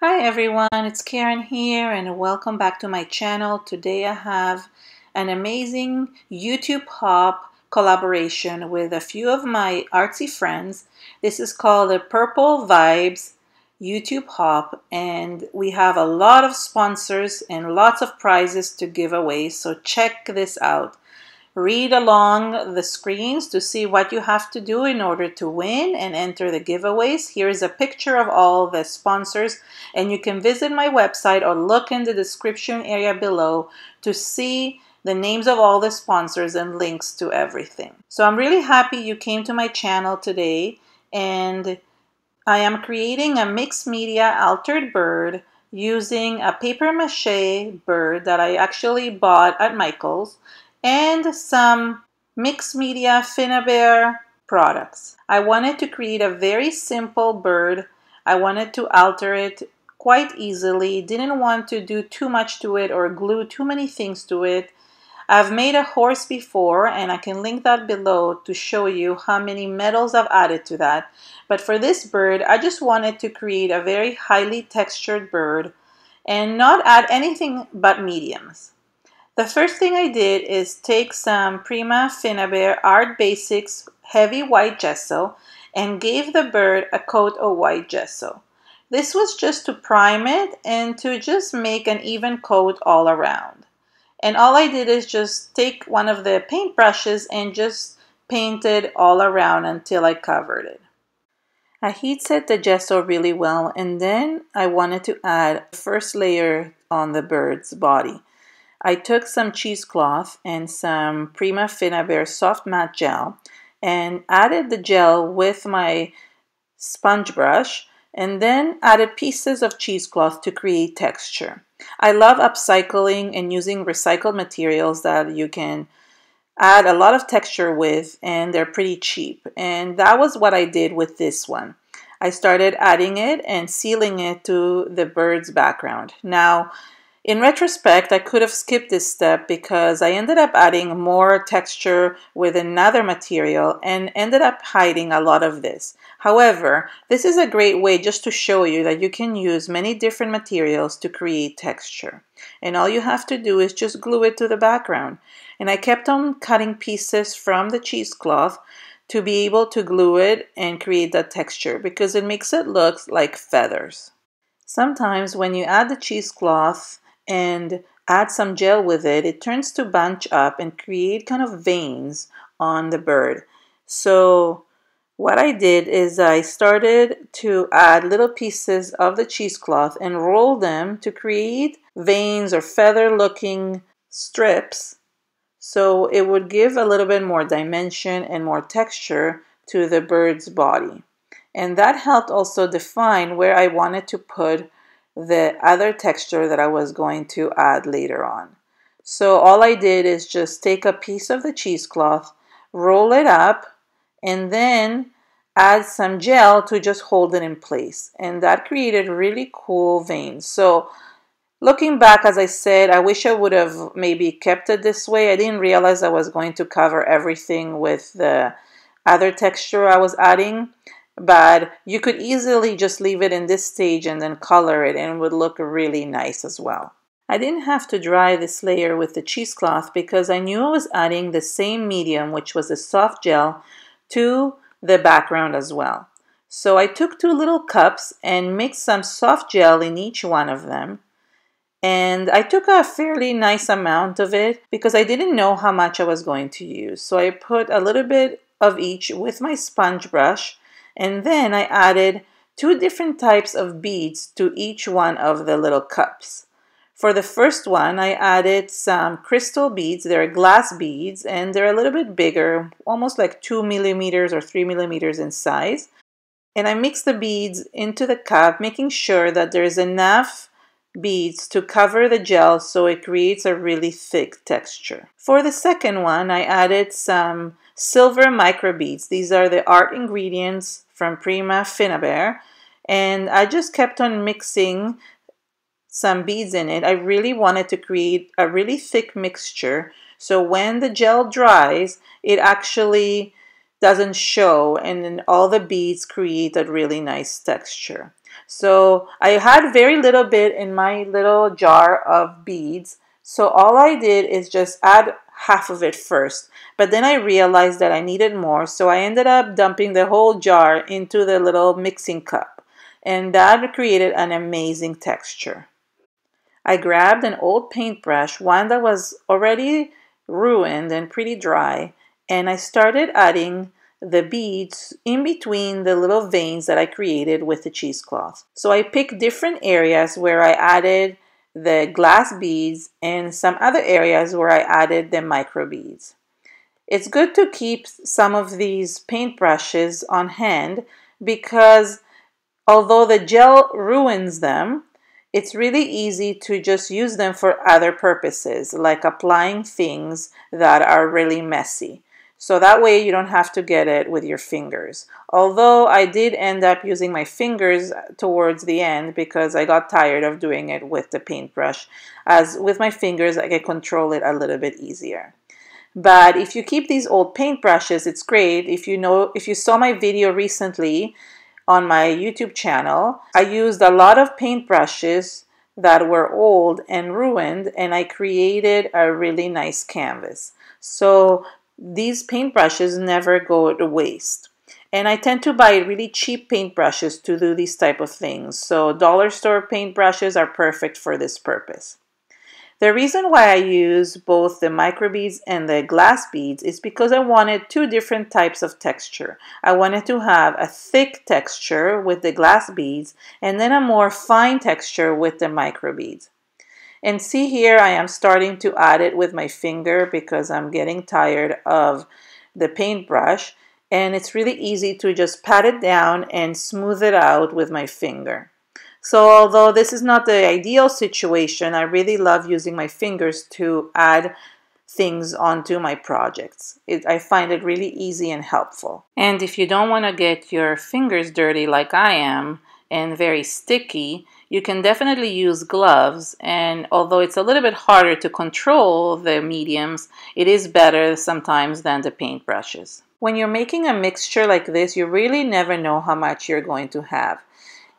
Hi everyone, it's Keren here and welcome back to my channel. Today I have an amazing YouTube Hop collaboration with a few of my artsy friends. This is called the Purple Vibes YouTube Hop and we have a lot of sponsors and lots of prizes to give away so check this out. Read along the screens to see what you have to do in order to win and enter the giveaways. Here is a picture of all the sponsors and you can visit my website or look in the description area below to see the names of all the sponsors and links to everything. So I'm really happy you came to my channel today and I am creating a mixed media altered bird using a paper mache bird that I actually bought at Michael's and some mixed media Finnabair products. I wanted to create a very simple bird. I wanted to alter it quite easily, didn't want to do too much to it or glue too many things to it. I've made a horse before and I can link that below to show you how many metals I've added to that. But for this bird, I just wanted to create a very highly textured bird and not add anything but mediums. The first thing I did is take some Prima Finnabair Art Basics heavy white gesso and gave the bird a coat of white gesso. This was just to prime it and to just make an even coat all around. And all I did is just take one of the paint brushes and just paint it all around until I covered it. I heat set the gesso really well and then I wanted to add first layer on the bird's body. I took some cheesecloth and some Prima Finnabair soft matte gel and added the gel with my sponge brush and then added pieces of cheesecloth to create texture. I love upcycling and using recycled materials that you can add a lot of texture with and they're pretty cheap and that was what I did with this one. I started adding it and sealing it to the bird's background. Now in retrospect, I could have skipped this step because I ended up adding more texture with another material and ended up hiding a lot of this. However, this is a great way just to show you that you can use many different materials to create texture. And all you have to do is just glue it to the background. And I kept on cutting pieces from the cheesecloth to be able to glue it and create that texture because it makes it look like feathers. Sometimes when you add the cheesecloth, and add some gel with it, it turns to bunch up and create kind of veins on the bird. So what I did is I started to add little pieces of the cheesecloth and roll them to create veins or feather looking strips so it would give a little bit more dimension and more texture to the bird's body. And that helped also define where I wanted to put the other texture that I was going to add later on. So all I did is just take a piece of the cheesecloth, roll it up, and then add some gel to just hold it in place. And that created really cool veins. So looking back, as I said, I wish I would have maybe kept it this way. I didn't realize I was going to cover everything with the other texture I was adding but you could easily just leave it in this stage and then color it and it would look really nice as well. I didn't have to dry this layer with the cheesecloth because I knew I was adding the same medium, which was a soft gel, to the background as well. So I took two little cups and mixed some soft gel in each one of them. And I took a fairly nice amount of it because I didn't know how much I was going to use. So I put a little bit of each with my sponge brush and then I added two different types of beads to each one of the little cups. For the first one, I added some crystal beads. They're glass beads and they're a little bit bigger, almost like two millimeters or three millimeters in size. And I mix the beads into the cup, making sure that there's enough beads to cover the gel so it creates a really thick texture. For the second one, I added some silver micro beads. These are the art ingredients from Prima Finnabair. And I just kept on mixing some beads in it. I really wanted to create a really thick mixture. So when the gel dries, it actually doesn't show and then all the beads create a really nice texture. So I had very little bit in my little jar of beads. So all I did is just add half of it first. But then I realized that I needed more. So I ended up dumping the whole jar into the little mixing cup. And that created an amazing texture. I grabbed an old paintbrush, one that was already ruined and pretty dry, and I started adding the beads in between the little veins that I created with the cheesecloth. So I picked different areas where I added the glass beads and some other areas where I added the micro beads. It's good to keep some of these paintbrushes on hand because although the gel ruins them, it's really easy to just use them for other purposes, like applying things that are really messy. So that way you don't have to get it with your fingers. Although I did end up using my fingers towards the end because I got tired of doing it with the paintbrush. As with my fingers, I can control it a little bit easier. But if you keep these old paintbrushes, it's great. If you know, if you saw my video recently on my YouTube channel, I used a lot of paintbrushes that were old and ruined and I created a really nice canvas. So these paintbrushes never go to waste. And I tend to buy really cheap paintbrushes to do these type of things. So dollar store paintbrushes are perfect for this purpose. The reason why I use both the microbeads and the glass beads is because I wanted two different types of texture. I wanted to have a thick texture with the glass beads and then a more fine texture with the microbeads. And see here, I am starting to add it with my finger because I'm getting tired of the paintbrush. And it's really easy to just pat it down and smooth it out with my finger. So although this is not the ideal situation, I really love using my fingers to add things onto my projects. It, I find it really easy and helpful. And if you don't want to get your fingers dirty like I am and very sticky, you can definitely use gloves, and although it's a little bit harder to control the mediums, it is better sometimes than the paintbrushes. When you're making a mixture like this, you really never know how much you're going to have.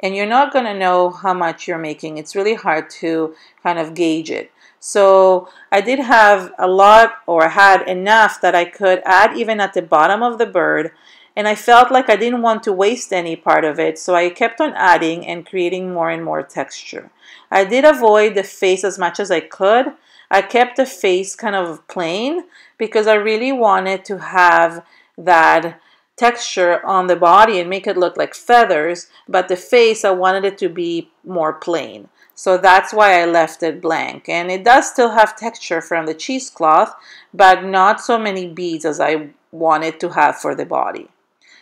And you're not going to know how much you're making. It's really hard to kind of gauge it. So I did have a lot or had enough that I could add even at the bottom of the bird and I felt like I didn't want to waste any part of it, so I kept on adding and creating more and more texture. I did avoid the face as much as I could. I kept the face kind of plain because I really wanted to have that texture on the body and make it look like feathers, but the face I wanted it to be more plain. So that's why I left it blank. And it does still have texture from the cheesecloth, but not so many beads as I wanted to have for the body.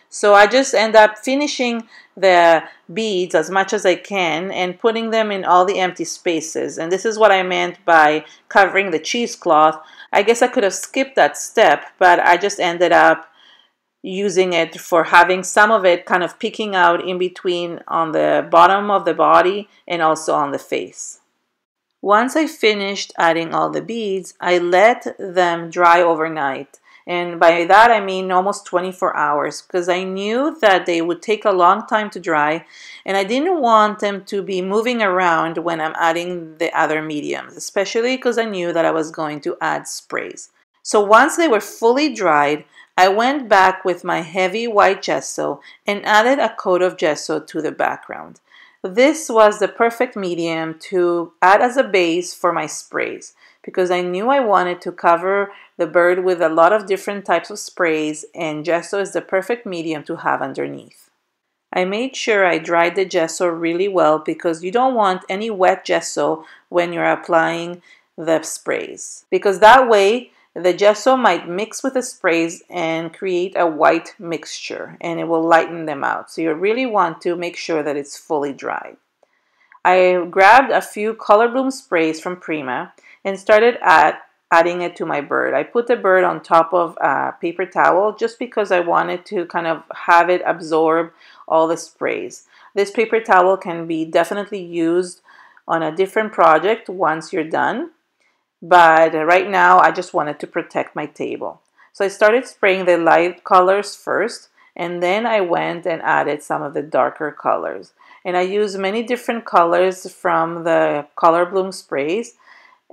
So I just end up finishing the beads as much as I can and putting them in all the empty spaces. And this is what I meant by covering the cheesecloth. I guess I could have skipped that step, but I just ended up using it for having some of it kind of peeking out in between on the bottom of the body and also on the face. Once I finished adding all the beads, I let them dry overnight and by that I mean almost 24 hours because I knew that they would take a long time to dry and I didn't want them to be moving around when I'm adding the other mediums, especially because I knew that I was going to add sprays. So once they were fully dried, I went back with my heavy white gesso and added a coat of gesso to the background. This was the perfect medium to add as a base for my sprays because I knew I wanted to cover the bird with a lot of different types of sprays and gesso is the perfect medium to have underneath. I made sure I dried the gesso really well because you don't want any wet gesso when you're applying the sprays because that way the gesso might mix with the sprays and create a white mixture and it will lighten them out. So you really want to make sure that it's fully dried. I grabbed a few color bloom sprays from Prima and started at adding it to my bird. I put the bird on top of a paper towel just because I wanted to kind of have it absorb all the sprays. This paper towel can be definitely used on a different project once you're done, but right now I just wanted to protect my table. So I started spraying the light colors first, and then I went and added some of the darker colors. And I use many different colors from the Color Bloom sprays.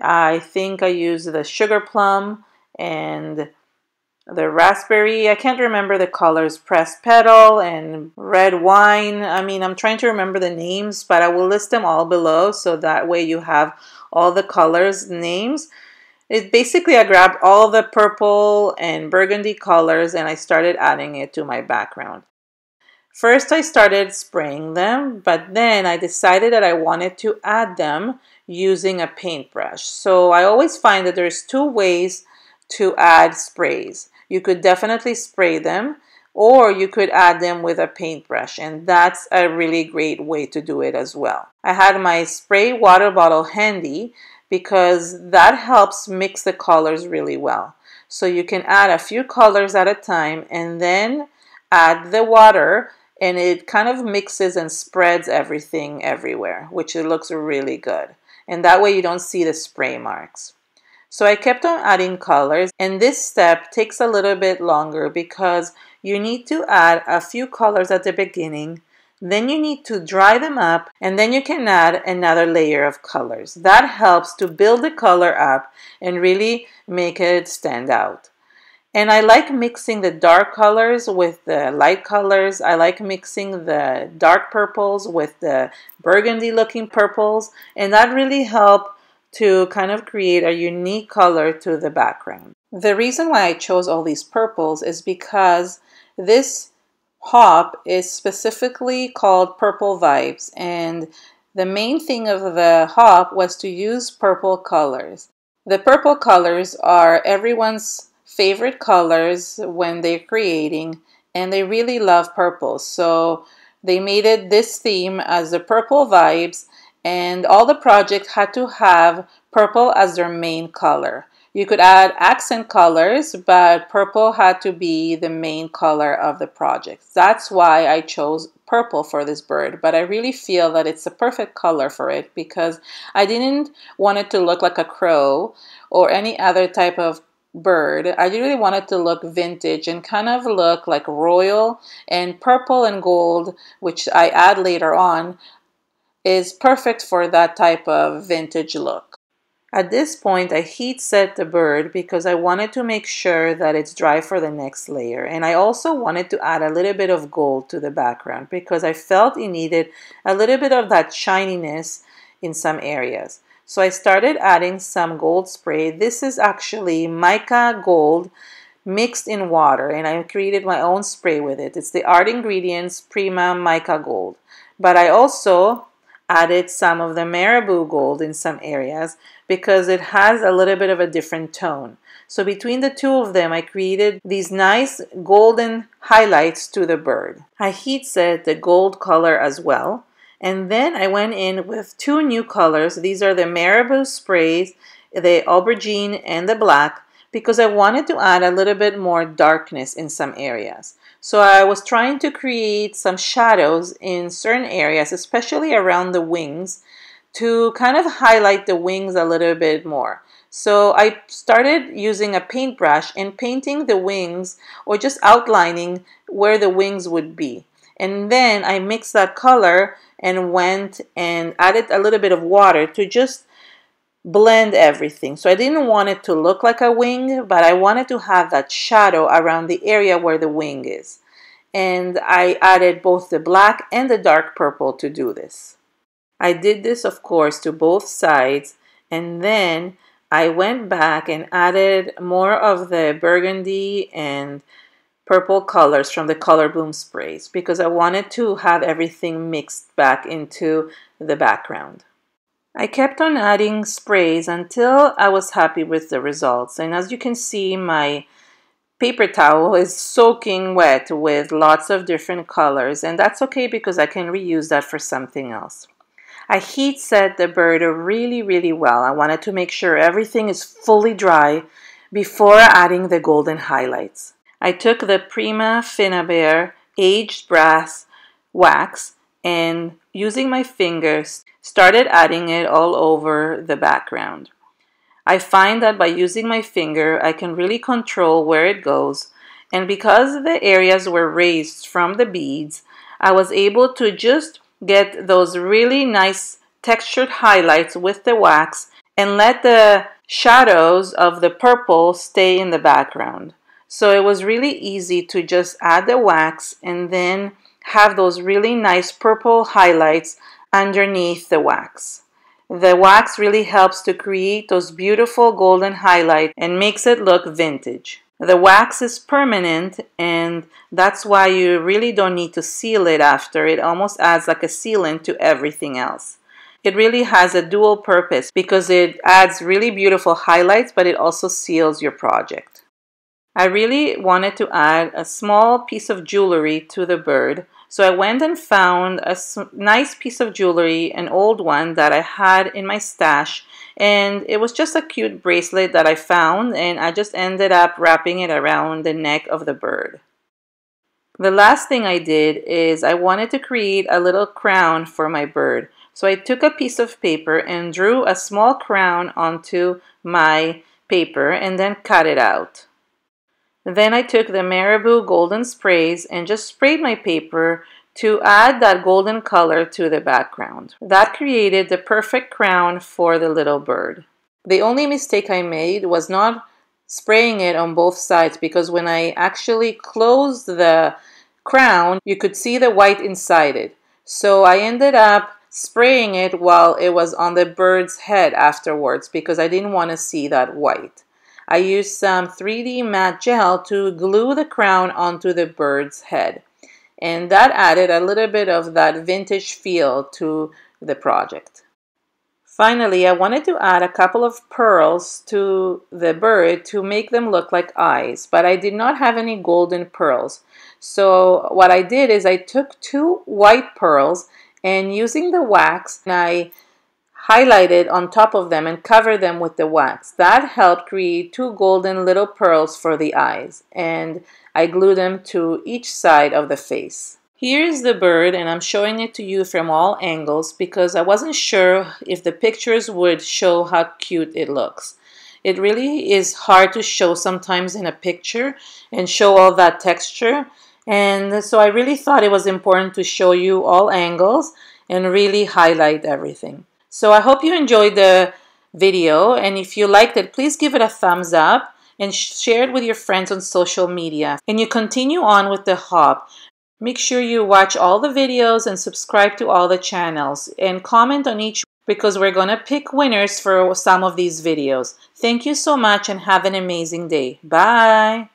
I think I use the Sugar Plum and the raspberry, I can't remember the colors, pressed petal and red wine. I mean, I'm trying to remember the names, but I will list them all below so that way you have all the colors names. It basically, I grabbed all the purple and burgundy colors and I started adding it to my background. First, I started spraying them, but then I decided that I wanted to add them using a paintbrush. So I always find that there's two ways to add sprays. You could definitely spray them or you could add them with a paintbrush and that's a really great way to do it as well. I had my spray water bottle handy because that helps mix the colors really well. So you can add a few colors at a time and then add the water and it kind of mixes and spreads everything everywhere, which it looks really good. And that way you don't see the spray marks. So I kept on adding colors and this step takes a little bit longer because you need to add a few colors at the beginning then you need to dry them up and then you can add another layer of colors. That helps to build the color up and really make it stand out. And I like mixing the dark colors with the light colors. I like mixing the dark purples with the burgundy looking purples. And that really helps to kind of create a unique color to the background. The reason why I chose all these purples is because this hop is specifically called Purple Vibes and the main thing of the hop was to use purple colors. The purple colors are everyone's favorite colors when they're creating and they really love purple. So they made it this theme as the purple vibes and all the projects had to have purple as their main color. You could add accent colors, but purple had to be the main color of the project. That's why I chose purple for this bird, but I really feel that it's a perfect color for it because I didn't want it to look like a crow or any other type of bird. I really wanted to look vintage and kind of look like royal and purple and gold, which I add later on, is perfect for that type of vintage look. At this point, I heat set the bird because I wanted to make sure that it's dry for the next layer. And I also wanted to add a little bit of gold to the background because I felt it needed a little bit of that shininess in some areas. So I started adding some gold spray. This is actually mica gold mixed in water and I created my own spray with it. It's the Art Ingredients Prima Mica Gold. But I also added some of the Marabu gold in some areas because it has a little bit of a different tone. So between the two of them, I created these nice golden highlights to the bird. I heat set the gold color as well. And then I went in with two new colors. These are the Marabu sprays, the aubergine and the black, because I wanted to add a little bit more darkness in some areas. So I was trying to create some shadows in certain areas, especially around the wings, to kind of highlight the wings a little bit more. So I started using a paintbrush and painting the wings or just outlining where the wings would be. And then I mixed that color and went and added a little bit of water to just blend everything. So I didn't want it to look like a wing, but I wanted to have that shadow around the area where the wing is. And I added both the black and the dark purple to do this. I did this, of course, to both sides, and then I went back and added more of the burgundy and purple colors from the Color Bloom sprays because I wanted to have everything mixed back into the background. I kept on adding sprays until I was happy with the results. And as you can see, my paper towel is soaking wet with lots of different colors. And that's okay because I can reuse that for something else. I heat set the bird really, really well. I wanted to make sure everything is fully dry before adding the golden highlights. I took the Prima Finnabair aged brass wax and using my fingers started adding it all over the background. I find that by using my finger I can really control where it goes and because the areas were raised from the beads I was able to just get those really nice textured highlights with the wax and let the shadows of the purple stay in the background. So it was really easy to just add the wax and then have those really nice purple highlights underneath the wax. The wax really helps to create those beautiful golden highlights and makes it look vintage. The wax is permanent and that's why you really don't need to seal it after. It almost adds like a sealant to everything else. It really has a dual purpose because it adds really beautiful highlights but it also seals your project. I really wanted to add a small piece of jewelry to the bird so I went and found a nice piece of jewelry, an old one that I had in my stash and it was just a cute bracelet that I found and I just ended up wrapping it around the neck of the bird. The last thing I did is I wanted to create a little crown for my bird. So I took a piece of paper and drew a small crown onto my paper and then cut it out. Then I took the Marabu Golden Sprays and just sprayed my paper to add that golden color to the background. That created the perfect crown for the little bird. The only mistake I made was not spraying it on both sides because when I actually closed the crown, you could see the white inside it. So I ended up spraying it while it was on the bird's head afterwards because I didn't want to see that white. I used some 3D matte gel to glue the crown onto the bird's head and that added a little bit of that vintage feel to the project. Finally, I wanted to add a couple of pearls to the bird to make them look like eyes, but I did not have any golden pearls. So what I did is I took two white pearls and using the wax, I highlighted on top of them and cover them with the wax. That helped create two golden little pearls for the eyes and I glued them to each side of the face. Here's the bird and I'm showing it to you from all angles because I wasn't sure if the pictures would show how cute it looks. It really is hard to show sometimes in a picture and show all that texture and so I really thought it was important to show you all angles and really highlight everything. So I hope you enjoyed the video and if you liked it, please give it a thumbs up and share it with your friends on social media. And you continue on with the hop. Make sure you watch all the videos and subscribe to all the channels and comment on each because we're going to pick winners for some of these videos. Thank you so much and have an amazing day. Bye!